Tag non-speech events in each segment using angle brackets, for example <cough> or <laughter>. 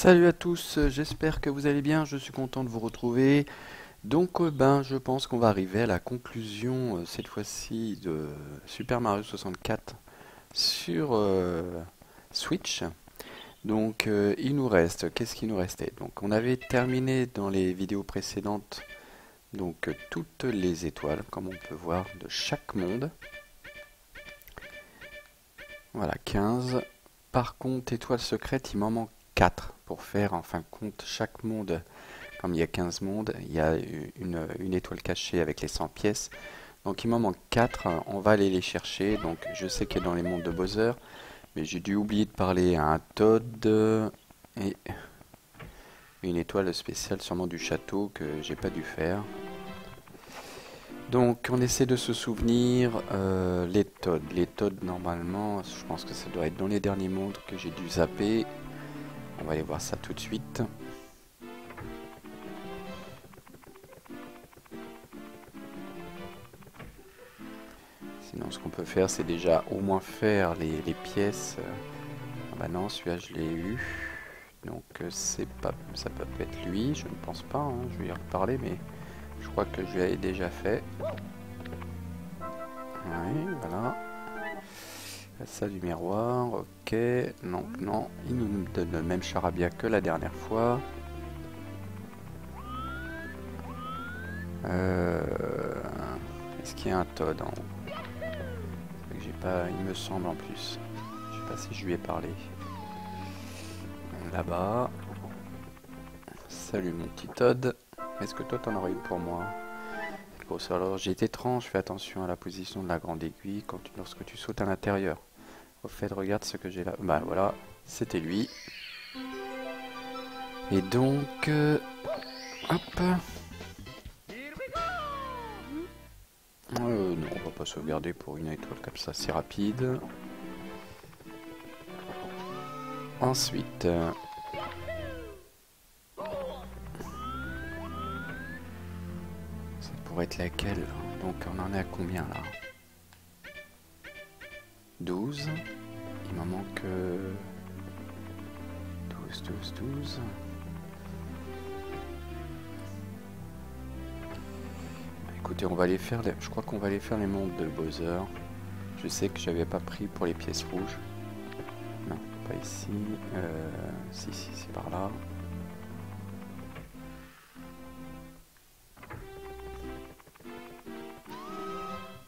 Salut à tous, j'espère que vous allez bien, je suis content de vous retrouver. Donc euh, ben je pense qu'on va arriver à la conclusion euh, cette fois-ci de Super Mario 64 sur euh, Switch. Donc il nous reste, qu'est-ce qui nous restait? Donc on avait terminé dans les vidéos précédentes donc toutes les étoiles comme on peut voir de chaque monde. Voilà 15. Par contre étoile secrète il m'en manque 4 pour faire en fin de compte chaque monde. Comme il y a 15 mondes, il y a une, étoile cachée avec les 100 pièces. Donc il m'en manque 4, on va aller les chercher. Donc je sais qu'il est dans les mondes de Bowser, mais j'ai dû oublier de parler à un Todd et une étoile spéciale sûrement du château que j'ai pas dû faire. Donc on essaie de se souvenir euh, les Todd. Les Todd normalement, je pense que ça doit être dans les derniers mondes que j'ai dû zapper. On va aller voir ça tout de suite. Sinon, ce qu'on peut faire, c'est déjà au moins faire les, pièces. Ah bah non, celui-là, je l'ai eu. Donc, euh, pas, ça peut être lui. Je ne pense pas. Hein. Je vais y reparler, mais je crois que je l'avais déjà fait. Voilà. Ça du miroir, ok. Donc non, il nous donne le même charabia que la dernière fois. Euh, est-ce qu'il y a un Todd en haut? J'ai pas, il me semble en plus. Je sais pas si je lui ai parlé. Là-bas. Salut mon petit Todd. Est-ce que toi t'en aurais une pour moi? Alors j'ai été étrange, fais attention à la position de la grande aiguille quand lorsque tu sautes à l'intérieur. Au fait, regarde ce que j'ai là. Bah voilà, c'était lui. Et donc... Euh, hop euh, non, on va pas sauvegarder pour une étoile comme ça, c'est rapide. Ensuite... Euh, ça pourrait être laquelle? Donc on en est à combien là? 12. Il m'en manque 12, 12, 12. Écoutez, on va aller faire les... je crois qu'on va aller faire les mondes de Bowser. Je sais que j'avais pas pris pour les pièces rouges. Non, pas ici. Euh, si, si, c'est par là.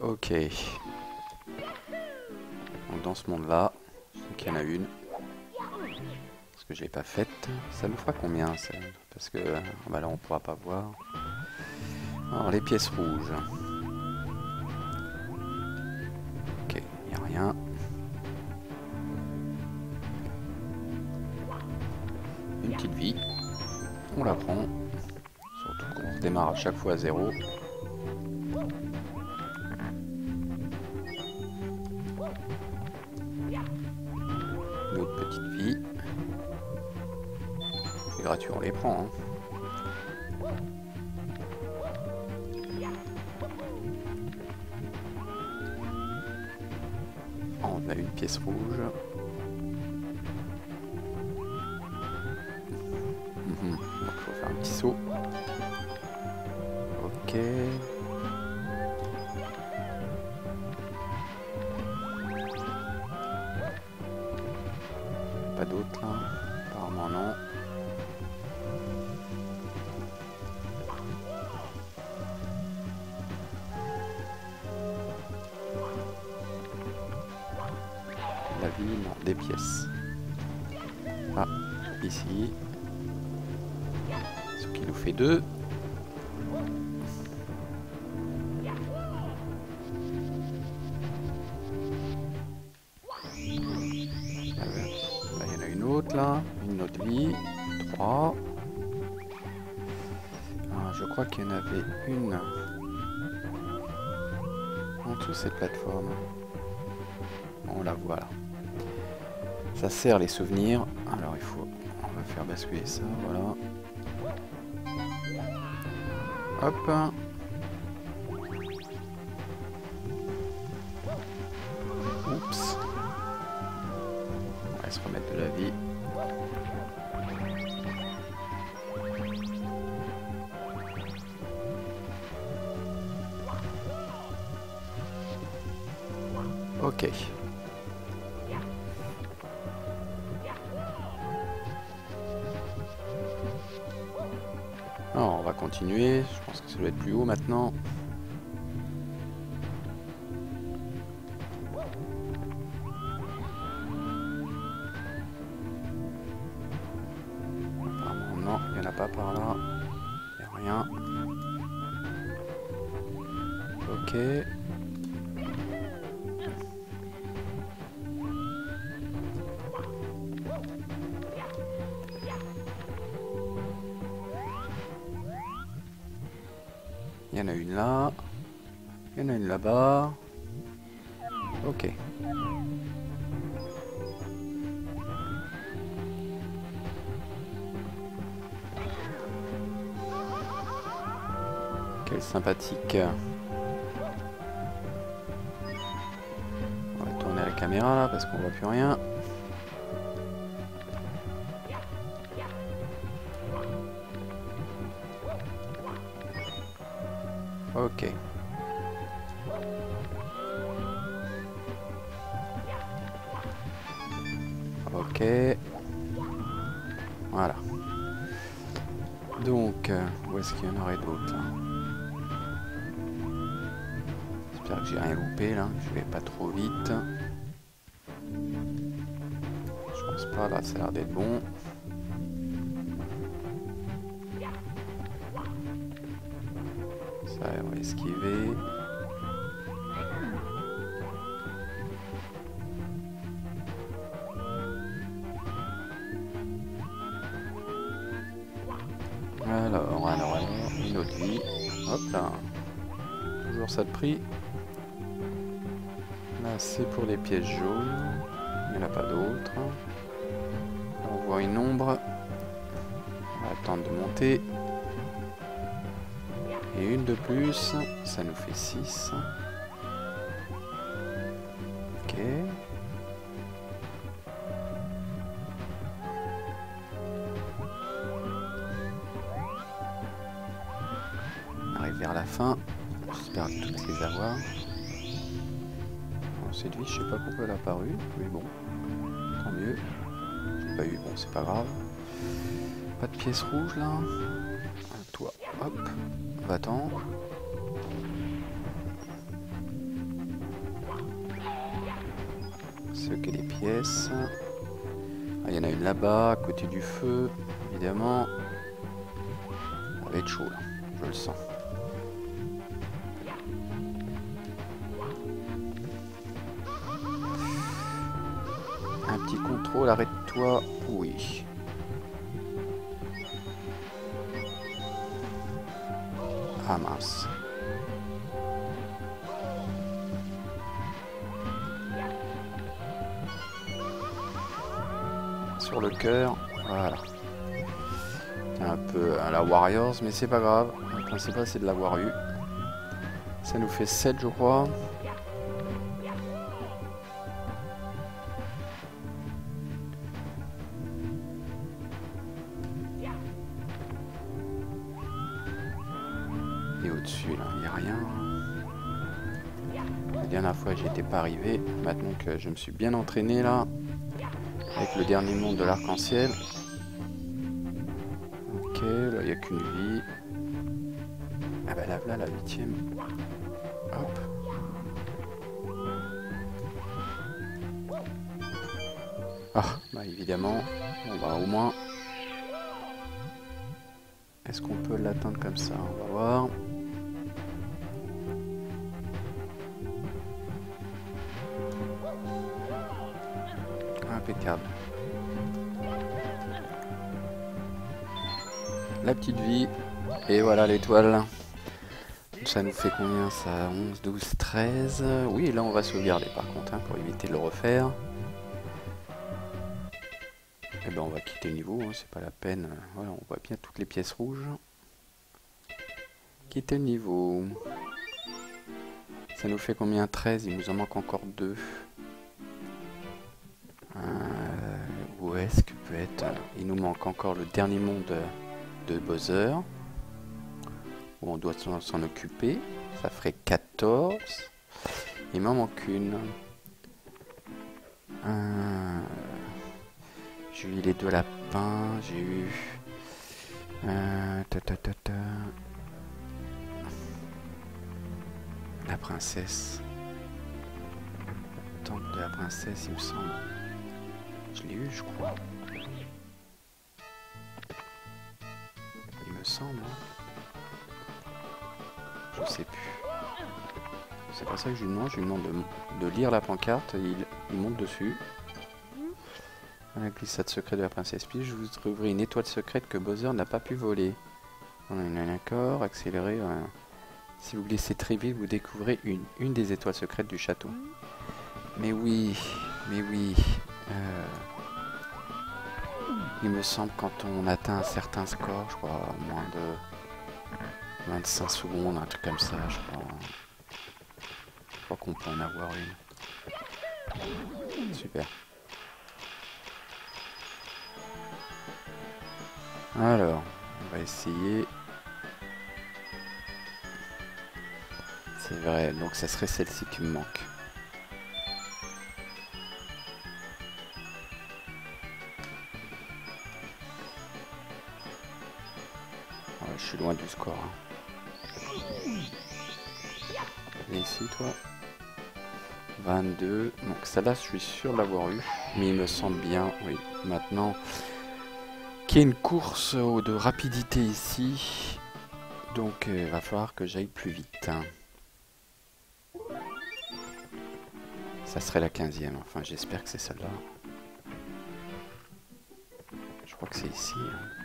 Ok dans ce monde-là. qu'il y en a une. Parce que je l'ai pas faite. Ça nous fera combien ça? Parce que bah là on pourra pas voir. Alors les pièces rouges. Ok, il a rien. Une petite vie. On la prend. Surtout qu'on démarre à chaque fois à zéro. On les prend. Hein. on a une pièce rouge. Il mhm. faut faire un petit saut. Dessous cette plateforme. On la voit là. Ça sert les souvenirs. Alors il faut... On va faire basculer ça, voilà. Hop. Je pense que ça doit être plus haut maintenant. Ok. Quelle sympathique. On va tourner la caméra là parce qu'on voit plus rien. Ok. Hop là. Toujours ça de prix. Là, c'est pour les pièces jaunes. Il n'y en a pas d'autres. On voit une ombre. On va de monter. Et une de plus, ça nous fait 6. Je sais pas pourquoi elle a apparu, mais bon, tant mieux. J'ai pas eu, bon, c'est pas grave. Pas de pièces rouges là. Toi, hop, va-t'en. Ce que les pièces. Ah, il y en a une là-bas, à côté du feu, évidemment. Arrête-toi. Oui. Ah mince. Sur le cœur, voilà. Un peu à la Warriors, mais c'est pas grave. Le principal c'est de l'avoir eu. Ça nous fait 7 je crois. Que je me suis bien entraîné, là, avec le dernier monde de l'arc-en-ciel. Ok, là, il n'y a qu'une vie. Ah bah là, là, la huitième. Hop. Ah, bah évidemment. On va au moins... Est-ce qu'on peut l'atteindre comme ça? On va voir. La petite vie. Et voilà l'étoile. Ça nous fait combien ça? 11, 12, 13. Oui, là on va sauvegarder par contre, hein, pour éviter de le refaire. Et ben on va quitter le niveau, hein, c'est pas la peine. Voilà, on voit bien toutes les pièces rouges. Quitter le niveau. Ça nous fait combien? 13 Il nous en manque encore 2. Peut être Il nous manque encore le dernier monde de, Bowser. Où on doit s'en occuper. Ça ferait 14. Il m'en manque une. Euh, j'ai eu les deux lapins, j'ai eu... Euh, ta, ta, ta, ta. La princesse. Temple de la princesse, il me semble. Je l'ai eu, je crois. Il me semble. hein. Je sais plus. C'est pas ça que je lui demande. Je lui demande de, lire la pancarte. Il, monte dessus. La glissade secrète de la princesse Peach, vous trouverez une étoile secrète que Bowser n'a pas pu voler. On a un accord, accéléré. Si vous glissez très vite, vous découvrez une, une des étoiles secrètes du château. Mais oui, mais oui. Euh, il me semble quand on atteint un certain score, je crois, moins de, moins de 5 secondes, un truc comme ça, je crois. Je crois qu'on peut en avoir une. Super. Alors, on va essayer. C'est vrai, donc ça serait celle-ci qui me manque. Du score. hein. Ici, toi 22. Donc celle-là, je suis sûr de l'avoir eu. Mais il me semble bien, oui. Maintenant, qu'il y ait une course euh, de rapidité ici. Donc euh, il va falloir que j'aille plus vite. hein. Ça serait la 15e. Enfin, j'espère que c'est celle-là. Je crois que c'est ici. hein.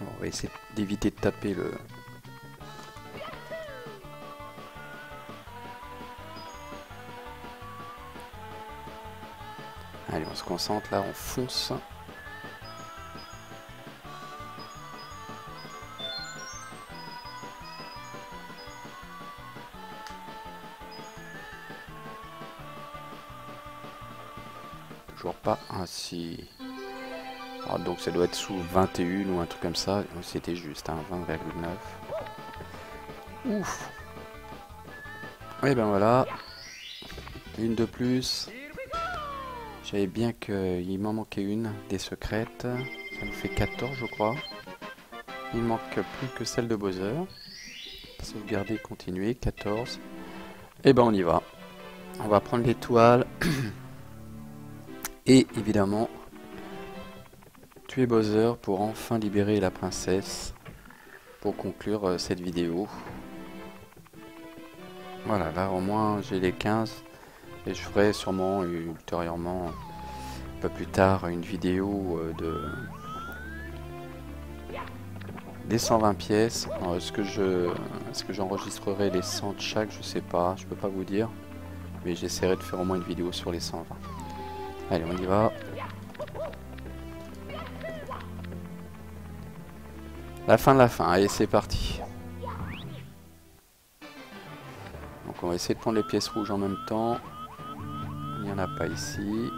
On va essayer d'éviter de taper le... Allez, on se concentre là, on fonce. Toujours pas ainsi. Ah, donc ça doit être sous 21 ou un truc comme ça. C'était juste un 20,9. Ouf. Et ben voilà. Une de plus. J'avais bien qu'il m'en manquait une des secrètes. Ça nous fait 14 je crois. Il manque plus que celle de Bowser. Sauvegarder, continuer, 14. Et ben on y va. On va prendre l'étoile. <coughs> Et évidemment, tuer Bowser pour enfin libérer la princesse. Pour conclure euh, cette vidéo. Voilà, là au moins j'ai les 15. Et je ferai sûrement ultérieurement, un peu plus tard, une vidéo euh, de des 120 pièces. Est-ce que je, est-ce que j'enregistrerai les 100 de chaque? Je sais pas, je peux pas vous dire. Mais j'essaierai de faire au moins une vidéo sur les 120. Allez, on y va. La fin de la fin. Allez, c'est parti. Donc on va essayer de prendre les pièces rouges en même temps. Il n'y en a pas ici.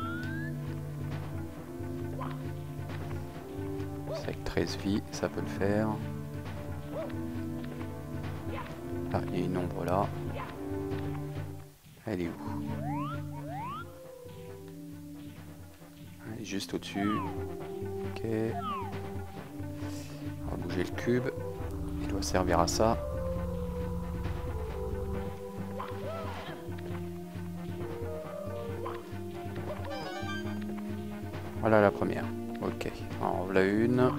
C'est avec 13 vies, ça peut le faire. Ah, il y a une ombre là. Elle est où? Elle est juste au-dessus. Ok. Le cube. Il doit servir à ça. Voilà la première. Ok. Alors, voilà une.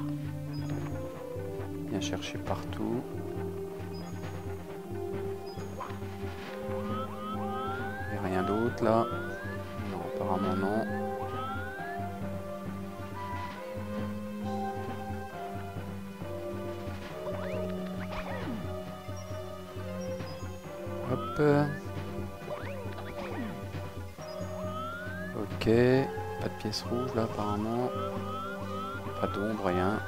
Bien chercher partout. Il n'y a rien d'autre là. Non, apparemment non. Ok. Pas de pièce rouge là apparemment. Pas d'ombre, rien.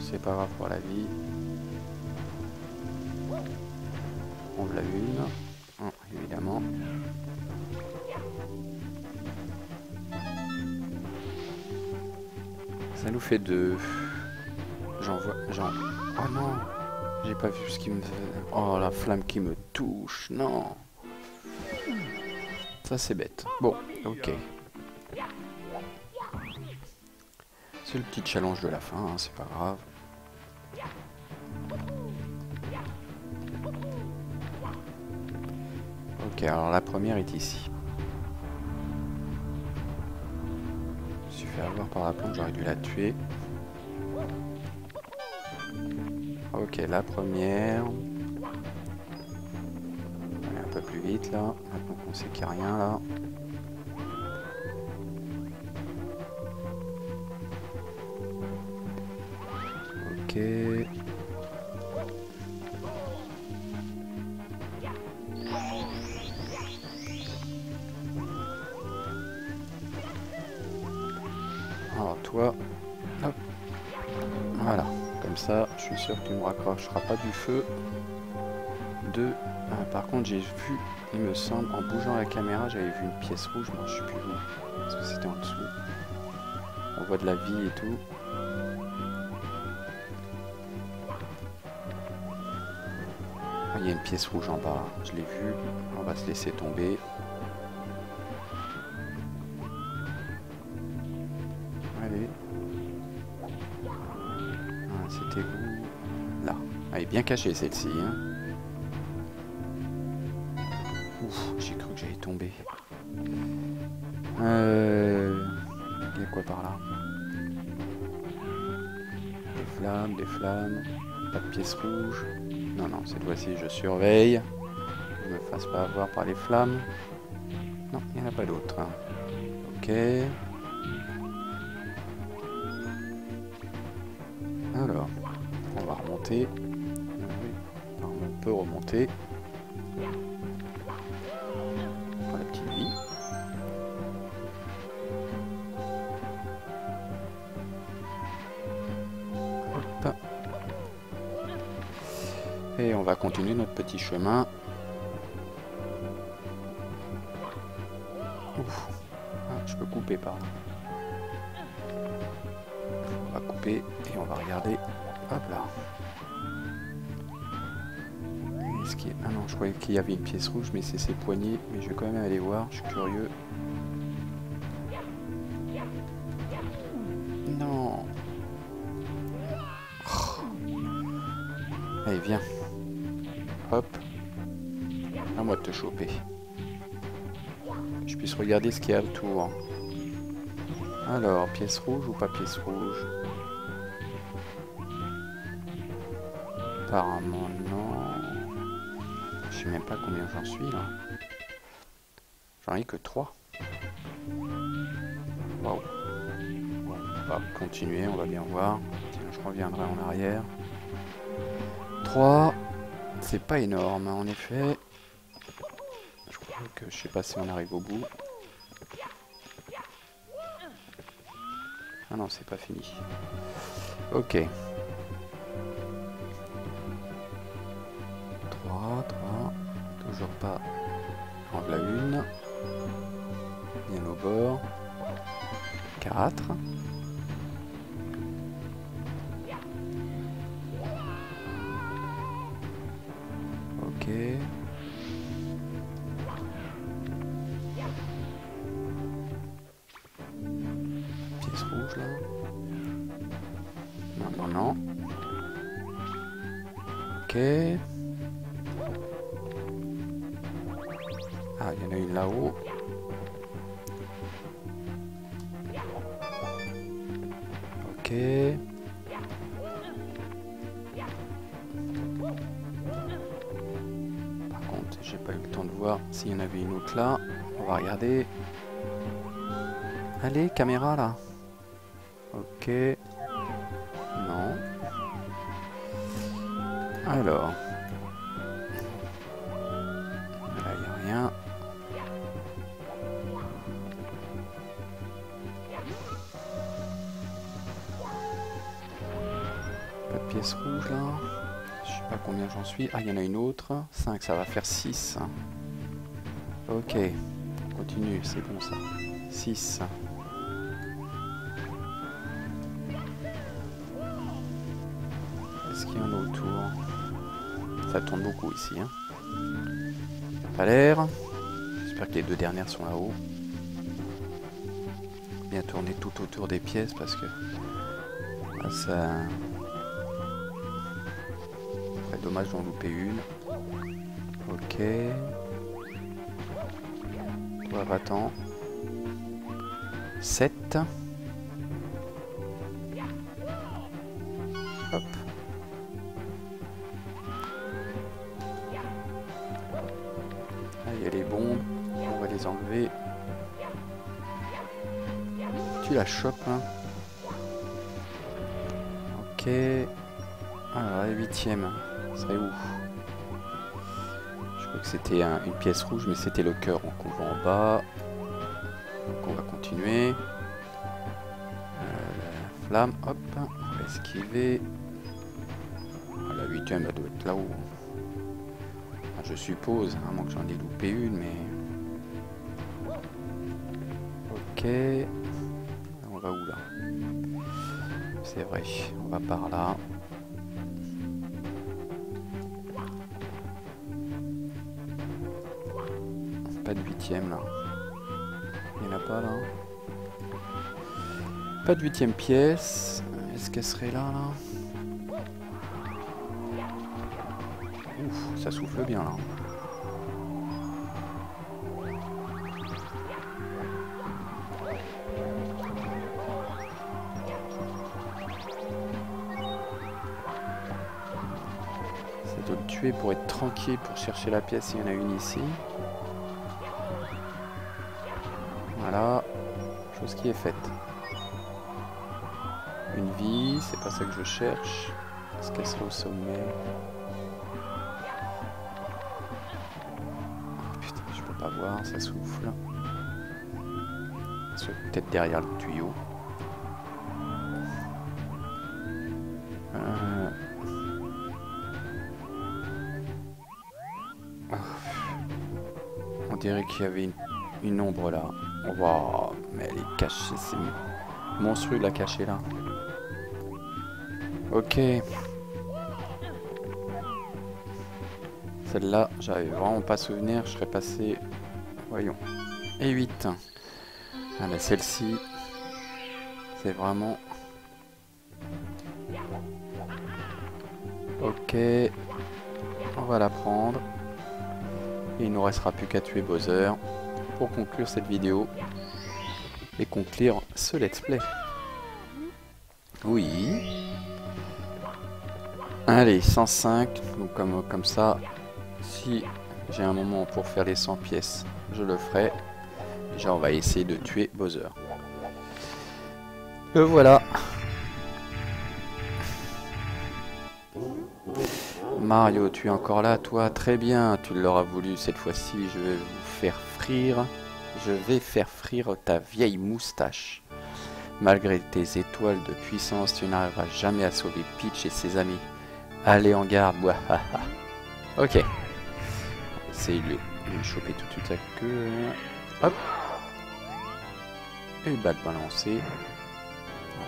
C'est pas grave pour la vie. Fait deux. J'en vois... Oh non J'ai pas vu ce qui me... Oh, la flamme qui me touche, non Ça, c'est bête. Bon, ok. C'est le petit challenge de la fin, hein, c'est pas grave. Ok, alors la première est ici. Fait avoir par la plante, j'aurais dû la tuer. Ok, la première. Allez, un peu plus vite là. Maintenant qu'on sait qu'il n'y a rien là. Ok. Sûr ne me raccrocheras pas du feu. Deux. Ah, par contre, j'ai vu, il me semble, en bougeant la caméra, j'avais vu une pièce rouge, mais je suis plus où. Parce que c'était en dessous. On voit de la vie et tout. Il y a une pièce rouge en bas, je l'ai vu. On va se laisser tomber. Bien cachée celle-ci. Hein. Ouf, j'ai cru que j'allais tomber. Euh... Il y a quoi par là? Des flammes, des flammes. Pas de pièces rouges. Non, non, cette fois-ci je surveille. Je ne me fasse pas avoir par les flammes. Non, il n'y en a pas d'autres. hein. Ok. Alors, on va remonter. Et on va continuer notre petit chemin. Est-ce qu'il y Ah non, je croyais qu'il y avait une pièce rouge, mais c'est ses poignets. Mais je vais quand même aller voir, je suis curieux. Non. Oh. Allez, viens. Hop. À moi de te choper. Je puisse regarder ce qu'il y a autour. Alors, pièce rouge ou pas pièce rouge? Apparemment non. Sais même pas combien j'en suis là. J'en ai que 3. Waouh. On va continuer, on va bien voir. Tiens, je reviendrai en arrière. 3. C'est pas énorme, hein, en effet. Je crois que je sais pas si on arrive au bout. Ah non, c'est pas fini. Ok. Ok. Pièce rouge là. Non, non, non. Ok. Ah, il y en a là-haut. S'il y en avait une autre là. On va regarder. Allez, caméra là. Ok. Non. Alors. Là, il n'y a rien. Pas de pièce rouge là. Je sais pas combien j'en suis. Ah, il y en a une autre. 5, ça va faire 6. Ok. Continue, c'est bon ça. 6. qu'il y en a autour? Ça tourne beaucoup ici. Hein. Pas l'air. J'espère que les deux dernières sont là-haut. Bien tourner tout autour des pièces parce que ah, ça. dommage d'en louper une. Ok. Toi, va-t'en. 7. Hop. Là, il y a les bombes. On va les enlever. Tu la chopes, hein. Ok. Alors, la huitième. C'est où? Je crois que c'était une pièce rouge, mais c'était le cœur. Donc on Donc on va continuer. Euh, flamme, hop. On va esquiver. Ah, la huitième, elle doit être là-haut. je suppose, à moins que j'en ai loupé une, mais... Ok. On va où là? C'est vrai, on va par là. Pas de huitième là. Il n'y en a pas là. Pas de huitième pièce. Est-ce qu'elle serait là là? Ouf, ça souffle bien là. Ça doit tuer pour être tranquille pour chercher la pièce. Il y en a une ici. Est faite. Une vie, c'est pas ça que je cherche. Est-ce qu'elle serait au sommet? Oh, Putain, je peux pas voir, ça souffle. Peut-être derrière le tuyau. Euh. Ah. On dirait qu'il y avait une ombre là. Va... Mais elle est cachée, c'est monstrueux de la cacher là. Ok. Celle-là, j'avais vraiment pas souvenir, je serais passé... Voyons. Et 8. Ah mais celle-ci, c'est vraiment... Ok. On va la prendre. Et il nous restera plus qu'à tuer Bowser pour conclure cette vidéo et conclure ce let's play. Oui. Allez, 105. Donc comme, comme ça, si j'ai un moment pour faire les 100 pièces, je le ferai. Déjà, on va essayer de tuer Bowser. Le voilà. Mario, tu es encore là, toi? Très bien, tu l'auras voulu cette fois-ci. Je vais frire. Je vais faire frire ta vieille moustache. Malgré tes étoiles de puissance, tu n'arriveras jamais à sauver Peach et ses amis. Allez en garde, Ok. C'est lui choper tout de suite la queue. Hop. Et balle balancée.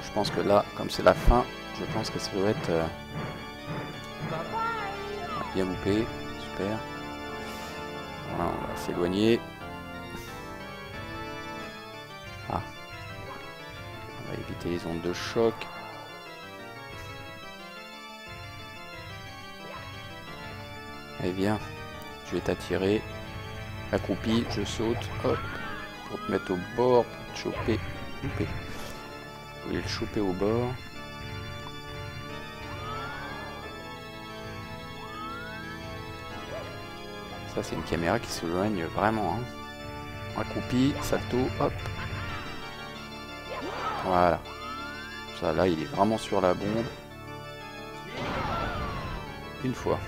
je pense que là, comme c'est la fin, je pense que ça doit être... Euh, bien loupé. Super. Voilà, on va s'éloigner. On va éviter les ondes de choc. Allez, viens. Je vais t'attirer. Accroupi, je saute. Hop. Pour te mettre au bord. Pour te choper. Loupé. Je voulais le choper au bord. Ça, c'est une caméra qui s'éloigne vraiment. Hein. Accroupi, salto, hop. Voilà. Ça, là, il est vraiment sur la bombe. Une fois.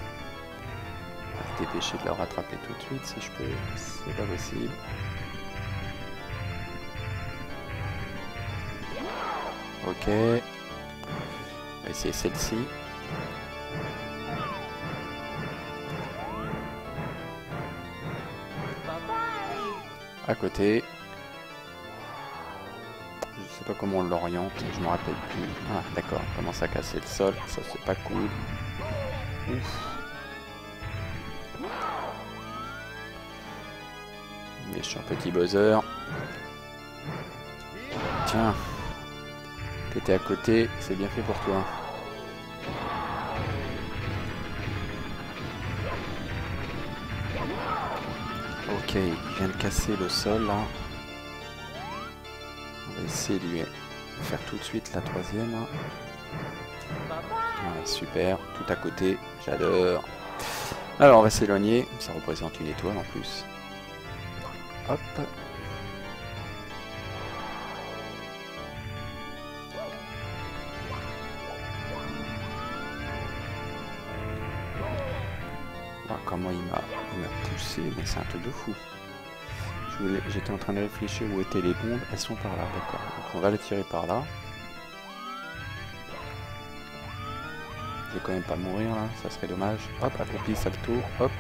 Je vais dépêcher de le rattraper tout de suite si je peux. C'est pas possible. Ok. On va essayer celle-ci. à côté. Pas comment on l'oriente, je me rappelle plus. Ah d'accord, commence à casser le sol, ça c'est pas cool. Ouf. Méchant petit buzzer. Tiens. T'étais à côté, c'est bien fait pour toi. Ok, il vient de casser le sol là. Lui faire tout de suite la troisième. super, tout à côté, j'adore. Alors on va s'éloigner, ça représente une étoile en plus. Hop. comment il m'a poussé, mais c'est un truc de fou. J'étais en train de réfléchir où étaient les bombes. Elles sont par là, d'accord. Donc on va les tirer par là. Je vais quand même pas mourir là, ça serait dommage. Hop, accompli salto, hop.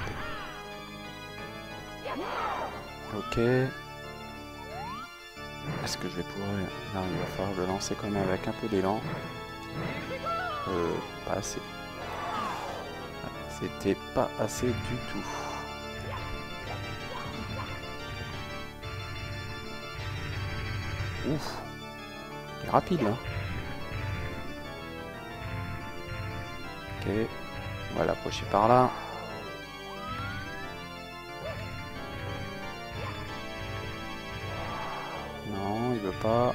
Ok. Est-ce que je vais pouvoir... Non, il va falloir le lancer quand même avec un peu d'élan. Euh, pas assez. C'était pas assez du tout. Ouf. C'est rapide là. Ok. On va l'approcher par là. Non, il veut pas.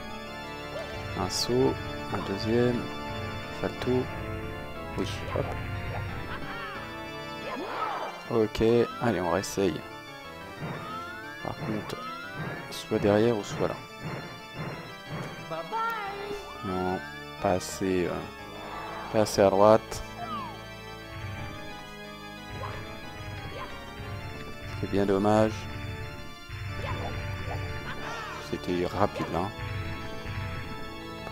Un saut. Un deuxième. Salto. Oui, hop. Ok, allez, on réessaye. Par contre, soit derrière ou soit là. Pas assez, euh, pas assez à droite. C'est bien dommage. C'était rapide là.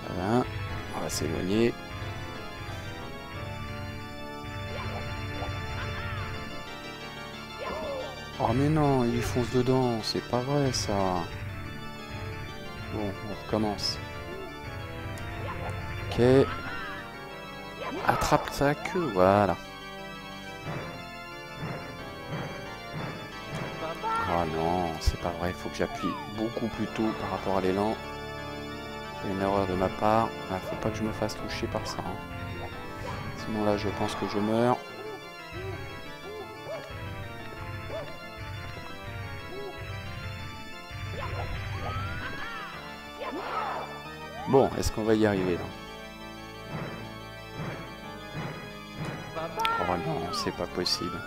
Voilà. On va s'éloigner. Oh mais non, il fonce dedans, c'est pas vrai ça. Bon, on recommence. Ok. Attrape sa queue, voilà. Oh non, c'est pas vrai, faut que j'appuie beaucoup plus tôt par rapport à l'élan. C'est une erreur de ma part. Il faut pas que je me fasse toucher par ça. Hein. Sinon là, je pense que je meurs. Bon, est-ce qu'on va y arriver là? C'est pas possible.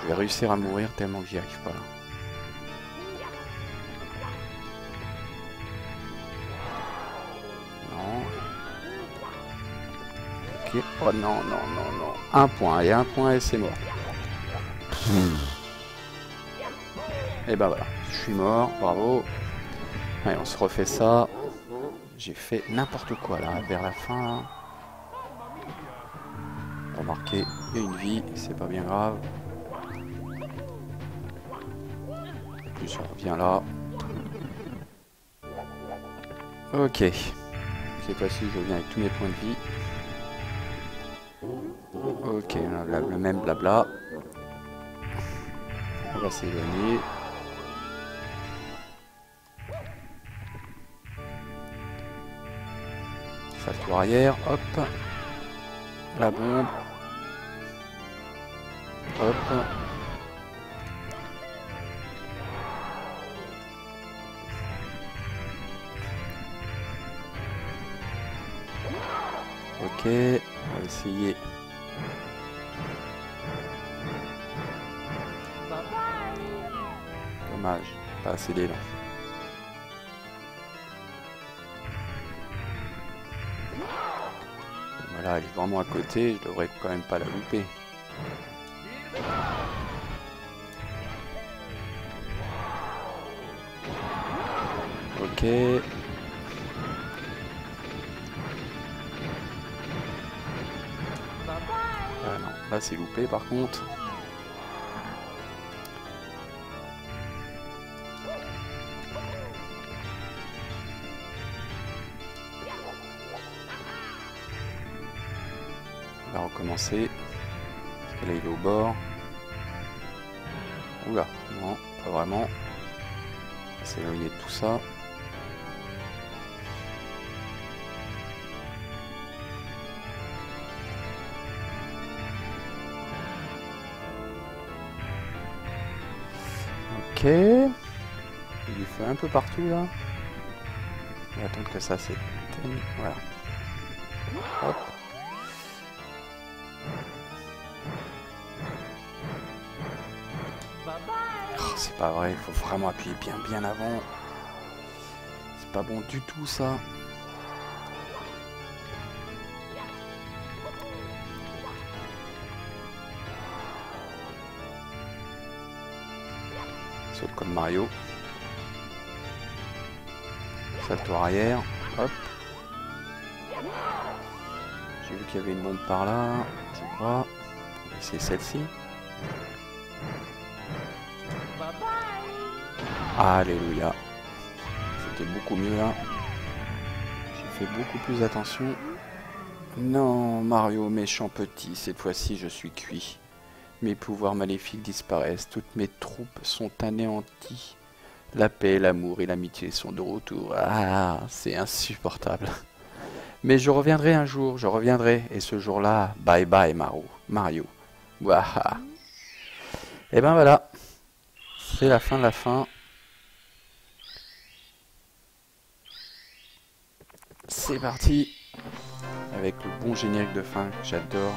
Je vais réussir à mourir tellement que j'y arrive pas. Non. Ok. Oh non, non, non, non. Un point, et un point et c'est mort. Et ben voilà, je suis mort, bravo. Allez, on se refait ça. J'ai fait n'importe quoi là, vers la fin là. Remarquez, il une vie, c'est pas bien grave. En plus on revient là. Ok. Cette fois-ci je reviens avec tous mes points de vie. Ok, le même blabla. On va s'éloigner. Salto arrière, hop. La bombe. Hop. Ok, on va essayer. Dommage, pas assez d'élan. Voilà, elle est vraiment à côté, je devrais quand même pas la louper. Ah non, là c'est loupé par contre. On va recommencer. que là il est au bord. Oula, non, pas vraiment. S'éloigner de tout ça. Ok. Il lui fait un peu partout là. On va attendre que ça s'éteigne. Voilà. Hop. Oh, c'est pas vrai, il faut vraiment appuyer bien bien avant. C'est pas bon du tout ça. Comme Mario. Salto arrière. Hop. J'ai vu qu'il y avait une bombe par là. Je crois. C'est celle-ci. Alléluia. C'était beaucoup mieux là. J'ai fait beaucoup plus attention. Non, Mario, méchant petit, cette fois-ci je suis cuit. Mes pouvoirs maléfiques disparaissent, toutes mes troupes sont anéanties. La paix, l'amour et l'amitié sont de retour. Ah, c'est insupportable. Mais je reviendrai un jour, je reviendrai. Et ce jour-là, bye bye Mario. Mario. Waha. Et ben voilà. C'est la fin de la fin. C'est parti. Avec le bon générique de fin que j'adore.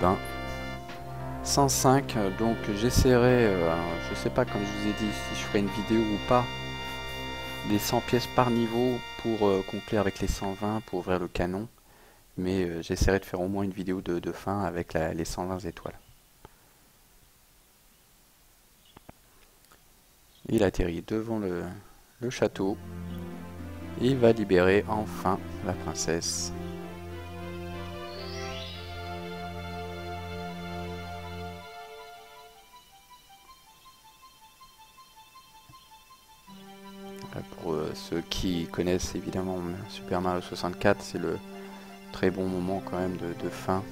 Ben, 105, donc j'essaierai, euh, je sais pas comme je vous ai dit, si je ferai une vidéo ou pas, des 100 pièces par niveau pour euh, conclure avec les 120 pour ouvrir le canon, mais euh, j'essaierai de faire au moins une vidéo de, fin avec les 120 étoiles. Il atterrit devant le, le château, il va libérer enfin la princesse. Pour euh, ceux qui connaissent évidemment Super Mario 64, c'est le très bon moment quand même de, fin.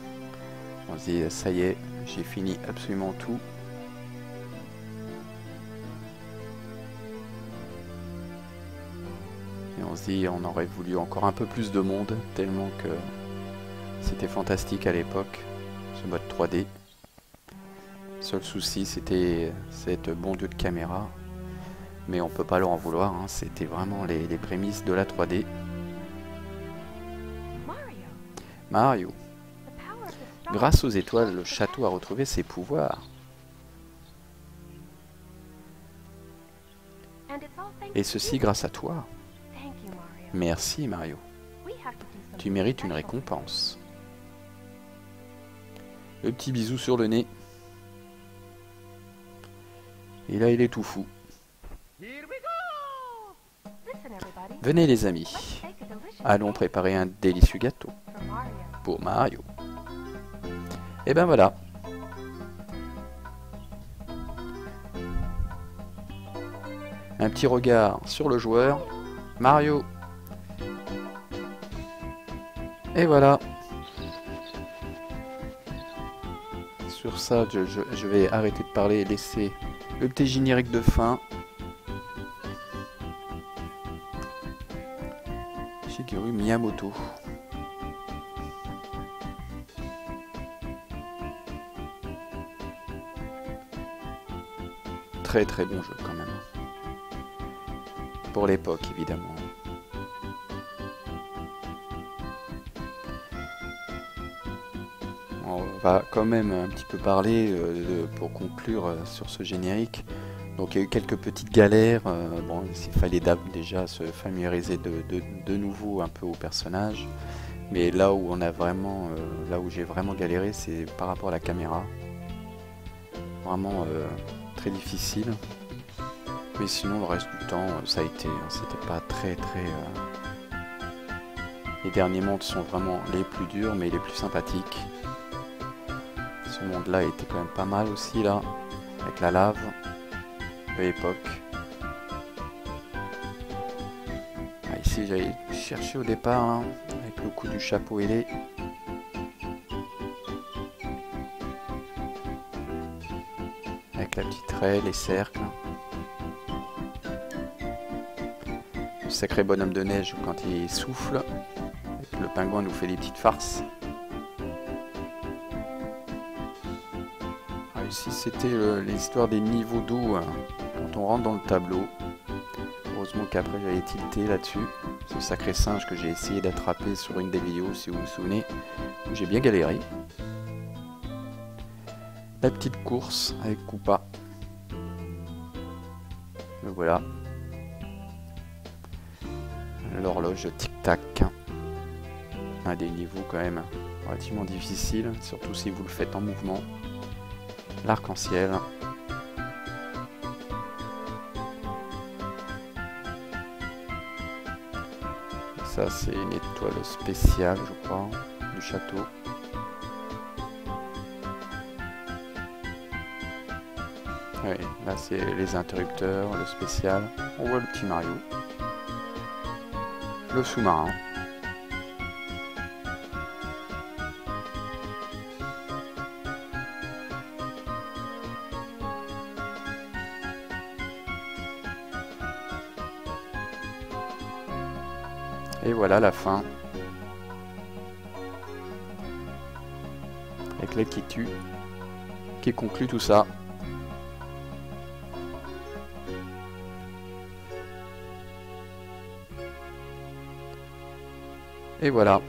On se dit, ça y est, j'ai fini absolument tout. Et on se dit, on aurait voulu encore un peu plus de monde, tellement que c'était fantastique à l'époque, ce mode 3D. Seul souci, c'était cette bon Dieu de caméra mais on peut pas leur en vouloir, hein. c'était vraiment les, les, prémices de la 3D. Mario. Grâce aux étoiles, le château a retrouvé ses pouvoirs. Et ceci grâce à toi. Merci Mario. Tu mérites une récompense. Le petit bisou sur le nez. Et là il est tout fou. Venez les amis, allons préparer un délicieux gâteau pour Mario. Et ben voilà. Un petit regard sur le joueur. Mario. Et voilà. Sur ça, je, je, je vais arrêter de parler et laisser le petit générique de fin. Miyamoto. Très très bon jeu quand même. Pour l'époque évidemment. On va quand même un petit peu parler euh, pour conclure euh, sur ce générique. Donc il y a eu quelques petites galères. Euh, bon, il fallait déjà se familiariser de, de, nouveau un peu au personnage. Mais là où on a vraiment, euh, là où j'ai vraiment galéré, c'est par rapport à la caméra. Vraiment euh, très difficile. Mais sinon le reste du temps, ça a été, c'était pas très très. Les derniers mondes sont vraiment les plus durs, mais les plus sympathiques. Ce monde-là était quand même pas mal aussi là, avec la lave de l'époque. ici j'avais cherché au départ, hein, avec le coup du chapeau ailé. Avec la petite raie, les cercles. Le sacré bonhomme de neige quand il souffle. Le pingouin nous fait des petites farces. Ah, ici c'était l'histoire des niveaux d'eau hein, on rentre dans le tableau. Heureusement qu'après j'avais tilté là-dessus. Ce sacré singe que j'ai essayé d'attraper sur une des vidéos, si vous vous souvenez. J'ai bien galéré. La petite course avec Koopa. Le voilà. L'horloge tic-tac. Un des niveaux quand même relativement difficile, surtout si vous le faites en mouvement. L'arc-en-ciel. Ça, c'est une étoile spéciale, je crois, du château. Oui, là, c'est les interrupteurs, le spécial. On voit le petit Mario. Le sous-marin. Et voilà la fin. Avec la qui tue, qui conclut tout ça. Et voilà.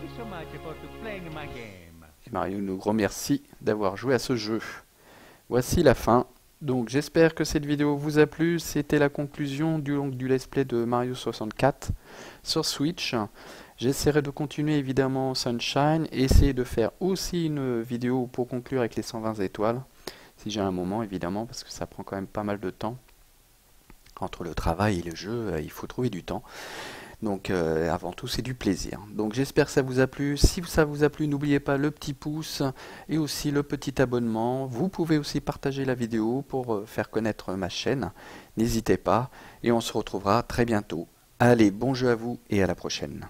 Et Mario nous remercie d'avoir joué à ce jeu. Voici la fin. Donc j'espère que cette vidéo vous a plu. C'était la conclusion du, du let's play de Mario 64 sur Switch. J'essaierai de continuer évidemment Sunshine et essayer de faire aussi une vidéo pour conclure avec les 120 étoiles. Si j'ai un moment évidemment parce que ça prend quand même pas mal de temps. Entre le travail et le jeu, euh, il faut trouver du temps. Donc euh, avant tout c'est du plaisir. Donc j'espère que ça vous a plu. Si ça vous a plu, n'oubliez pas le petit pouce et aussi le petit abonnement. Vous pouvez aussi partager la vidéo pour euh, faire connaître ma chaîne. N'hésitez pas et on se retrouvera très bientôt. Allez, bon jeu à vous et à la prochaine.